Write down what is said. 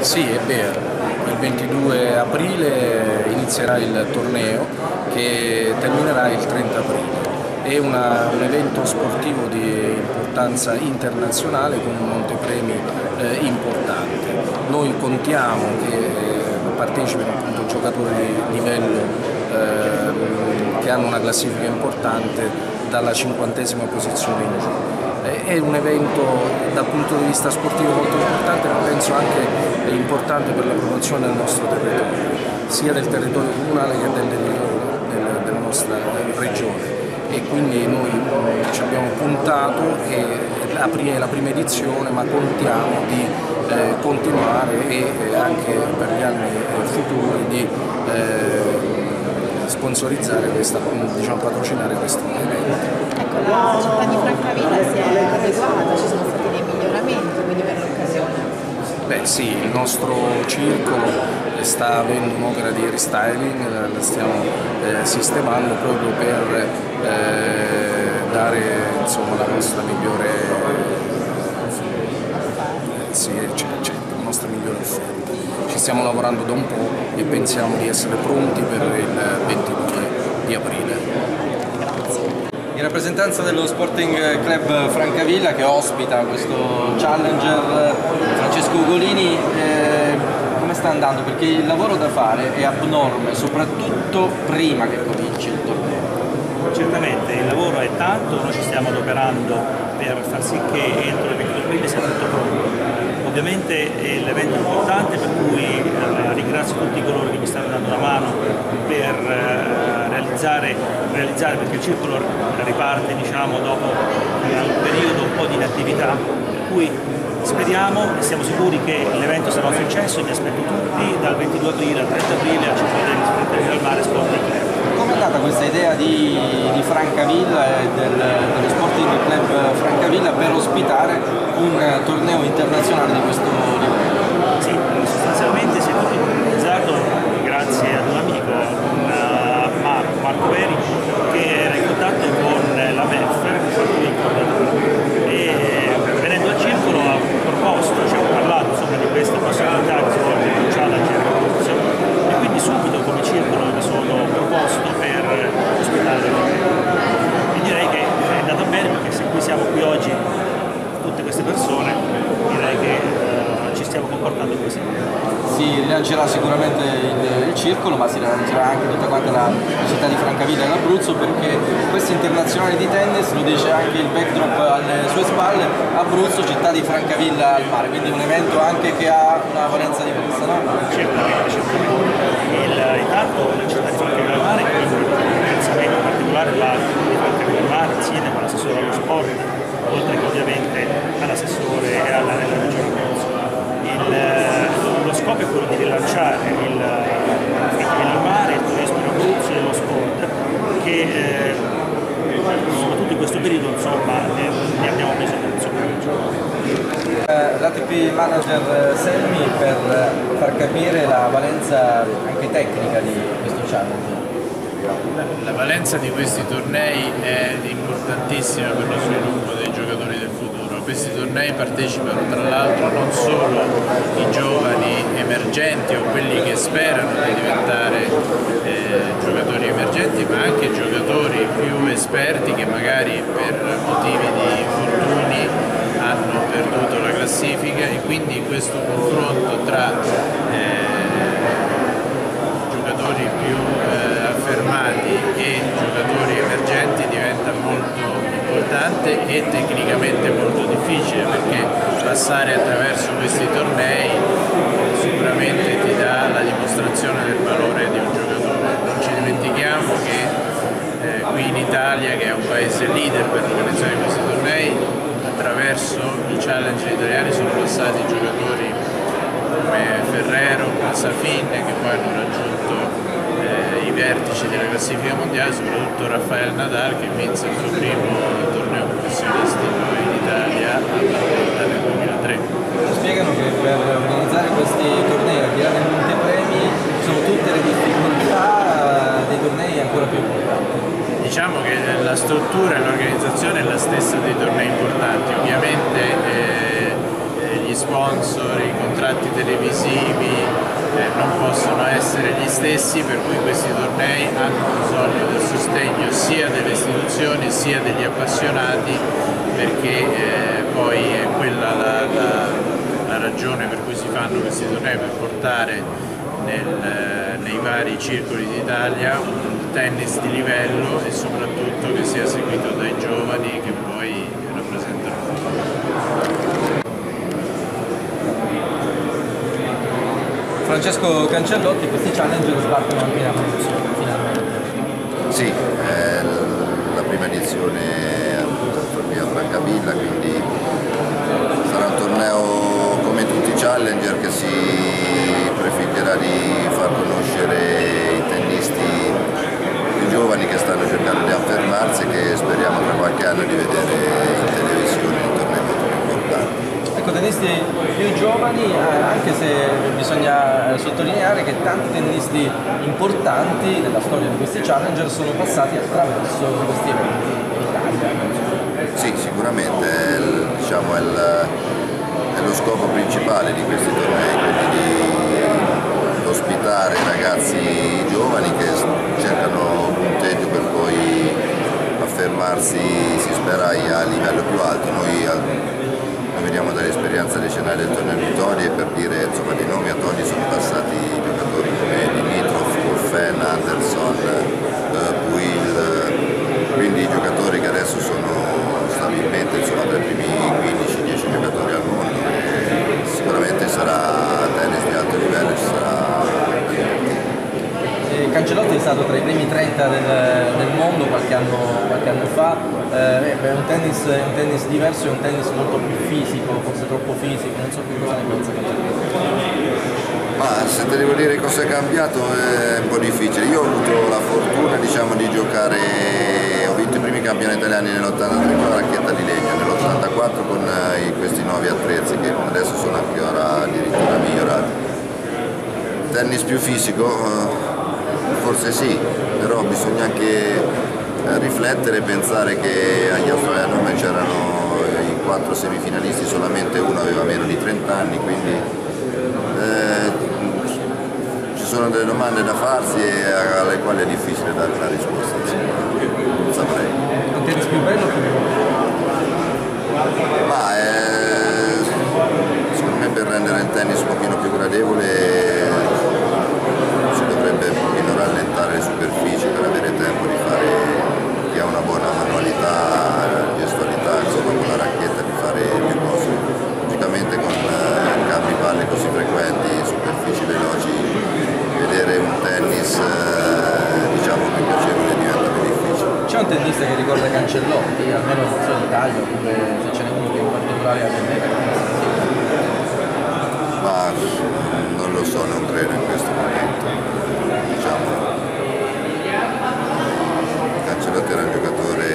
Sì, è vero. Il 22 aprile inizierà il torneo che terminerà il 30 aprile. È una, un evento sportivo di importanza internazionale con un montepremi eh, importante. Noi contiamo che eh, partecipino appunto giocatori di livello eh, che hanno una classifica importante dalla cinquantesima posizione in giù è un evento dal punto di vista sportivo molto importante ma penso anche importante per la promozione del nostro territorio, sia del territorio comunale che del territorio della nostra regione. E quindi noi ci abbiamo puntato e è la prima edizione ma contiamo di eh, continuare e anche per gli anni eh, futuri di sponsorizzare questa, diciamo patrocinare questo evento. Ecco, la città di Francavilla si è adeguata, ci sono stati dei miglioramenti quindi per l'occasione. Beh sì, il nostro circolo sta avendo un'opera di restyling, la stiamo eh, sistemando proprio per eh, dare insomma, la nostra migliore eh, sì, c'è, la nostra migliore offerta. Ci stiamo lavorando da un po' e pensiamo di essere pronti per il 22 di aprile in rappresentanza dello Sporting Club Francavilla che ospita questo Challenger Francesco Ugolini eh, come sta andando? Perché il lavoro da fare è abnorme soprattutto prima che cominci il torneo certamente il lavoro è tanto, noi ci stiamo adoperando per far sì che entro il 22 aprile sia tutto pronto. Ovviamente è l'evento importante per cui eh, ringrazio tutti coloro che mi stanno dando una mano per eh, realizzare, realizzare, perché il circolo riparte diciamo, dopo un periodo un po' di inattività, per cui speriamo e siamo sicuri che l'evento sarà un successo, mi aspetto tutti dal 22 aprile al 30 aprile a Cittadini del Mare Sporting Club. Come è nata questa idea di, di Francavilla e del, dello Sporting Club Francavilla per ospitare un torneo internazionale di questo livello? Sì, sostanzialmente si è Marco, Veri, che si rilancerà sicuramente il, il, circolo ma si rilancerà anche tutta quanta la, la città di Francavilla e l'Abruzzo perché questi internazionali di tennis, lo dice anche il backdrop alle sue spalle, Abruzzo, città di Francavilla al mare, quindi un evento anche che ha una valenza di questa, no? Certamente, certamente. Il, intanto la città di Francavilla al mare, quindi un ringraziamento particolare va di Francavilla al mare con l'assessore allo sport, oltre che ovviamente all'assessore e alla, regione Abruzzo. Il, è quello di rilanciare il, il mare, il turismo in Abruzzo e lo sport che eh, soprattutto in questo periodo insomma, ne, ne abbiamo bisogno. Eh, L'ATP Manager Selmi per far capire la valenza anche tecnica di questo challenge. La valenza di questi tornei è importantissima per lo sviluppo dei giocatori del futuro questi tornei partecipano tra l'altro non solo i giovani emergenti o quelli che sperano di diventare eh, giocatori emergenti ma anche giocatori più esperti che magari per motivi di infortuni hanno perduto la classifica. E quindi questo confronto tra eh, giocatori più eh, affermati e giocatori emergenti diventa molto importante e tecnicamente molto difficile perché passare attraverso questi tornei sicuramente ti dà la dimostrazione del valore di un giocatore. Non ci dimentichiamo che eh, qui in Italia, che è un paese leader per l'organizzazione di questi tornei, attraverso i challenge italiani sono passati giocatori come Ferrero, Safin che poi hanno raggiunto eh, i vertici della classifica mondiale, soprattutto Rafael Nadal che vinse il suo primo torneo professionistico in Italia 2003. Spiegano che per organizzare questi tornei, al di là dei montepremi, sono tutte le difficoltà dei tornei ancora più importanti. Diciamo che la struttura e l'organizzazione è la stessa dei tornei importanti, ovviamente eh, gli sponsor, i contratti televisivi eh, non possono essere gli stessi, per cui questi tornei hanno bisogno del sostegno sia delle istituzioni sia degli appassionati perché eh, poi è quella la, la, la, ragione per cui si fanno questi tornei per portare nel, nei vari circoli d'Italia un tennis di livello e soprattutto che sia seguito dai giovani che poi rappresentano il futuro. Francesco Cancellotti, questi challenger sbarcano anche in Abruzzo, finalmente. Sì, è la prima edizione a Francavilla, quindi sarà un torneo come tutti i challenger che si prefiggerà di far conoscere i tennisti più giovani che stanno cercando di affermarsi e che speriamo tra qualche anno di vedere in televisione in tornei molto più importanti. Ecco, tennisti più giovani, eh, anche se bisogna sottolineare che tanti tennisti importanti nella storia di questi challenger sono passati attraverso questi eventi in Italia. Sì, sicuramente è, il, diciamo, è, il, è lo scopo principale di questi tornei, quelli di ospitare ragazzi giovani che cercano punteggio per poi affermarsi, si spera, a livello più alto. Noi, noi veniamo dall'esperienza decennale del torneo Vittoria e per dire insomma, di nomi a Tony sono passati giocatori come Dimitrov, Wolfen, Anderson, uh, Puil, quindi giocatori che adesso sono stabilmente insomma, tra i primi 15-10 giocatori al mondo e sicuramente sarà tennis di alto livello, ci sarà Cancellotti è stato tra i primi 30 del, del mondo qualche anno, qualche anno fa, eh, è, un tennis, un tennis diverso, è un tennis molto più fisico, forse troppo fisico, non so che cosa ne pensa Ma se te devo dire cosa è cambiato è un po' difficile, io ho avuto la fortuna diciamo, di giocare, ho vinto i primi campioni italiani nell'83 con la racchetta di legno, nell'84 con eh, questi nuovi attrezzi che adesso sono ancora addirittura migliorati. Tennis più fisico? Forse sì, però bisogna anche riflettere e pensare che agli Open c'erano i quattro semifinalisti, solamente uno aveva meno di 30 anni, quindi eh, ci sono delle domande da farsi e alle quali è difficile dare una risposta, regista che ricorda Cancellotti, almeno non so d'Italia, oppure se ce n'è uno che in particolare ha me. Ma eh, non lo so, non credo in questo momento. Diciamo, Cancellotti era un giocatore